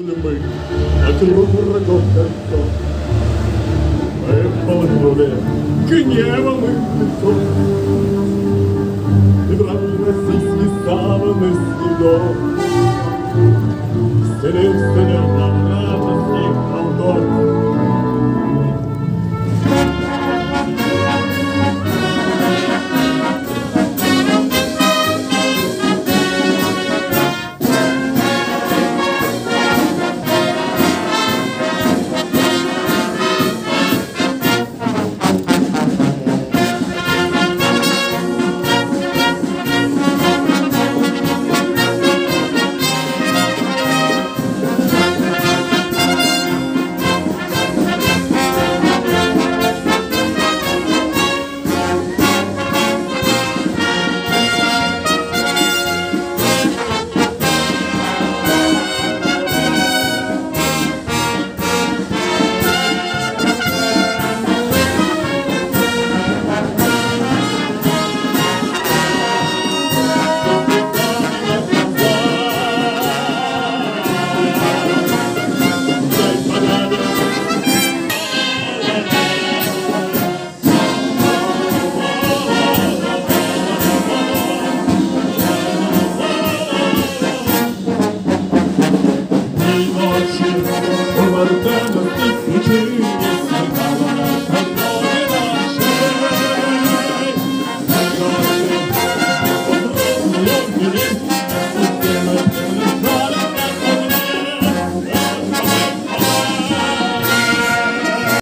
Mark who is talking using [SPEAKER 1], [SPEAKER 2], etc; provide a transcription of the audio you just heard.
[SPEAKER 1] мы от врагов кольцо. Мы полыхнули гневом их лицо. И брали российские саваны следов. Стелим, стелим нам.